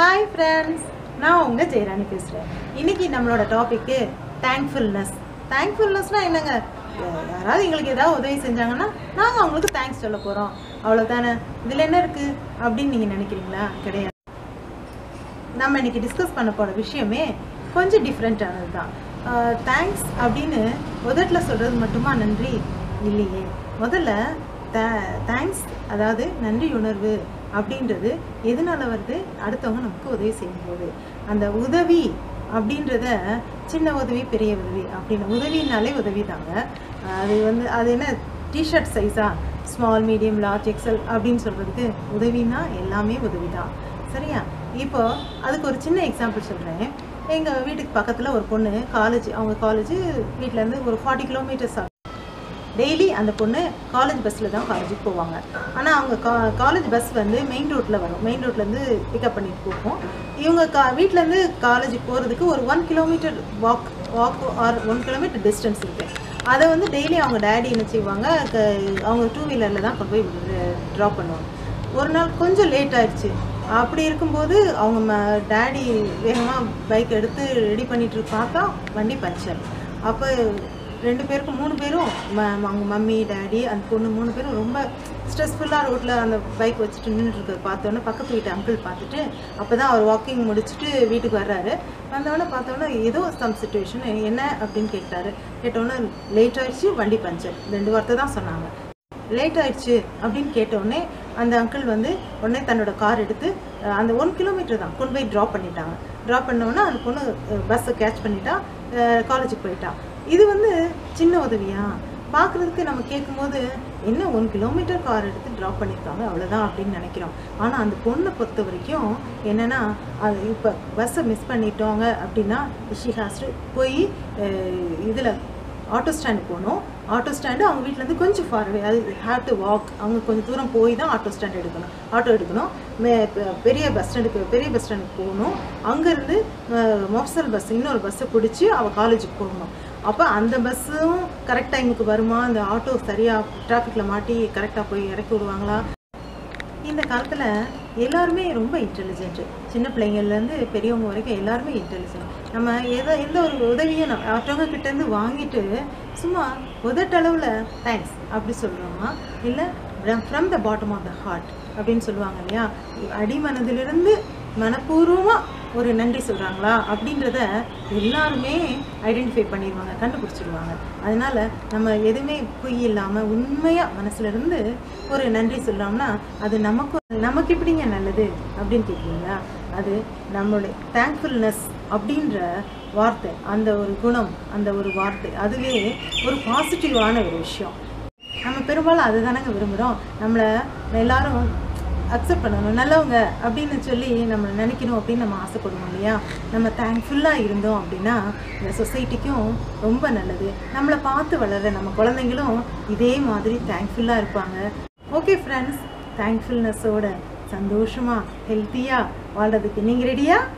Hi friends நான் உங்கள் ஜெயராணி பேசுகிறேன் இன்னைக்கு நம்மளோட டாபிக்கு தேங்க்ஃபுல்னஸ் தேங்க்ஃபுல்னஸ்னால் என்னங்க? யாராவது எங்களுக்கு ஏதாவது உதவி செஞ்சாங்கன்னா நாங்கள் அவங்களுக்கு தேங்க்ஸ் சொல்ல போகிறோம் அவ்வளோதானே இதில் என்ன இருக்குது அப்படின்னு நீங்கள் நினைக்கிறீங்களா? கிடையாது. நம்ம இன்னைக்கு டிஸ்கஸ் பண்ண போகிற விஷயமே கொஞ்சம் டிஃப்ரெண்ட்டானது தான் தேங்க்ஸ் அப்படின்னு உதட்டில் சொல்கிறது மட்டுமா நன்றி? இல்லையே. முதல்ல தே தேங்க்ஸ் அதாவது நன்றி உணர்வு அப்படின்றது எதனால வருது? அடுத்தவங்க நமக்கு உதவி செய்யும்போது. அந்த உதவி அப்படின்றத சின்ன உதவி பெரிய உதவி அப்படின்னு உதவினாலே உதவி தாங்க அது வந்து அது என்ன? டிஷர்ட் சைஸா ஸ்மால் மீடியம் லார்ஜ் எக்ஸல் அப்படின்னு சொல்கிறதுக்கு உதவினா எல்லாமே உதவி தான் சரியா? இப்போ அதுக்கு ஒரு சின்ன எக்ஸாம்பிள் சொல்கிறேன் எங்கள் வீட்டுக்கு பக்கத்தில் ஒரு பொண்ணு காலேஜ் அவங்க காலேஜ் வீட்டிலேருந்து ஒரு ஃபார்ட்டி கிலோமீட்டர்ஸ் ஆகும் டெய்லி அந்த பொண்ணு காலேஜ் பஸ்ஸில் தான் காலேஜுக்கு போவாங்க. ஆனால் அவங்க கா காலேஜ் பஸ் வந்து மெயின் ரோட்டில் வரும். மெயின் ரோட்லேருந்து பிக்கப் பண்ணிட்டு போகும். இவங்க கா வீட்டிலேருந்து காலேஜுக்கு போகிறதுக்கு ஒரு one kilometre walk walk or one kilometre distance இருக்குது அதை வந்து டெய்லி அவங்க டேடி என்ன செய்வாங்க? அவங்க டூ வீலரில் தான் கொண்டு போய் ட்ராப் பண்ணுவாங்க. ஒரு நாள் கொஞ்சம் லேட் ஆயிடுச்சு. அப்படி இருக்கும்போது அவங்க ம டேடி வேகமாக பைக் எடுத்து ரெடி பண்ணிட்டு பார்த்தா வண்டி பஞ்சர். அப்போ ரெண்டு பேருக்கும் மூணு பேரும் ம அவங்க மம்மி டேடி அந்த பொண்ணு மூணு பேரும் ரொம்ப ஸ்ட்ரெஸ்ஃபுல்லாக ரோட்டில் அந்த பைக் வச்சுட்டு நின்றுட்டு இருக்கிறத பார்த்தோன்னே பக்கத்து வீட்டு அங்கிள் பார்த்துட்டு அப்போ தான் அவர் வாக்கிங் முடிச்சுட்டு வீட்டுக்கு வர்றாரு. வந்தவொடனே பார்த்தோன்னே ஏதோ சம் சுச்சுவேஷன் என்ன அப்படின்னு கேட்டாரு. கேட்டோன்னே லேட் ஆயிடுச்சு வண்டி பஞ்சர். ரெண்டு வார்த்தை தான் சொன்னாங்க. லேட் ஆயிடுச்சு அப்படின்னு கேட்டோடனே அந்த அங்கிள் வந்து உடனே தன்னோட கார் எடுத்து அந்த ஒன் கிலோமீட்டர் தான் கொண்டு போய் ட்ராப் பண்ணிட்டாங்க. ட்ராப் பண்ணோன்னே அந்த பொண்ணு பஸ்ஸை கேட்ச் பண்ணிட்டா காலேஜுக்கு போயிட்டான் இது வந்து சின்ன உதவியா? பார்க்குறதுக்கு நம்ம கேட்கும்போது என்ன ஒன் கிலோமீட்டர் கார் எடுத்து ட்ராப் பண்ணியிருக்காங்க அவ்வளோதான் அப்படின்னு நினைக்கிறோம். ஆனால் அந்த பொண்ணை பொறுத்த வரைக்கும் என்னென்னா அது இப்போ பஸ்ஸை மிஸ் பண்ணிட்டோங்க அப்படின்னா ஷி ஹாஸ் டு போய் இதில் ஆட்டோ ஸ்டாண்டு போகணும். ஆட்டோ ஸ்டாண்டு அவங்க வீட்டிலேருந்து கொஞ்சம் ஃபார்வே அது ஹேவ் டு வாக் அவங்க கொஞ்சம் தூரம் போய் தான் ஆட்டோ ஸ்டாண்ட் எடுக்கணும். ஆட்டோ எடுக்கணும். மே பெரிய பஸ் ஸ்டாண்டுக்கு பெரிய பஸ் ஸ்டாண்டுக்கு போகணும். அங்கேருந்து மொஃசல் பஸ் இன்னொரு பஸ்ஸை பிடிச்சி அவள் காலேஜுக்கு போகணும். அப்போ அந்த பஸ்ஸும் கரெக்ட் டைமுக்கு வருமா? அந்த ஆட்டோ சரியாக டிராஃபிக்கில் மாட்டி கரெக்டாக போய் இறக்கி விடுவாங்களா? இந்த காலத்தில் எல்லாருமே ரொம்ப இன்டெலிஜென்ட்டு சின்ன பிள்ளைங்கள்லேருந்து பெரியவங்க வரைக்கும் எல்லாருமே இன்டெலிஜென்ட் நம்ம எதை எந்த ஒரு உதவியும் நம்ம மற்றவங்க கிட்டேருந்து வாங்கிட்டு சும்மா உதட்டளவில் தேங்க்ஸ் அப்படி சொல்கிறோமா இல்லை from the bottom of the heart அப்படின்னு சொல்லுவாங்க இல்லையா? அடிமனதிலிருந்து மனப்பூர்வமாக ஒரு நன்றி சொல்கிறாங்களா அப்படின்றத எல்லாருமே ஐடென்டிஃபை பண்ணிடுவாங்க கண்டுபிடிச்சிடுவாங்க. அதனால நம்ம எதுவுமே பொய் இல்லாமல் உண்மையாக மனசுலேருந்து ஒரு நன்றி சொல்கிறோம்னா அது நமக்கு நமக்கு எப்படிங்க நல்லது அப்படின்னு கேட்குறீங்களா? அது நம்மளுடைய தேங்க்ஃபுல்னஸ் அப்படின்ற வார்த்தை அந்த ஒரு குணம் அந்த ஒரு வார்த்தை அதுவே ஒரு பாசிட்டிவான ஒரு விஷயம். நம்ம பெரும்பாலும் அதுதானங்க விரும்புகிறோம் நம்மளை எல்லாரும் அக்செப்ட் பண்ணணும் நல்லவங்க அப்படின்னு சொல்லி நம்ம நினைக்கணும் அப்படின்னு நம்ம ஆசைப்படுவோம் இல்லையா? நம்ம தேங்க்ஃபுல்லாக இருந்தோம் அப்படின்னா இந்த சொசைட்டிக்கும் ரொம்ப நல்லது. நம்மளை பார்த்து வளர்ற நம்ம குழந்தைங்களும் இதே மாதிரி தேங்க்ஃபுல்லாக இருப்பாங்க. ஓகே ஃப்ரெண்ட்ஸ் தேங்க்ஃபுல்னஸோட சந்தோஷமாக ஹெல்த்தியாக வாழ்கிறதுக்கு நீங்கள் ரெடியாக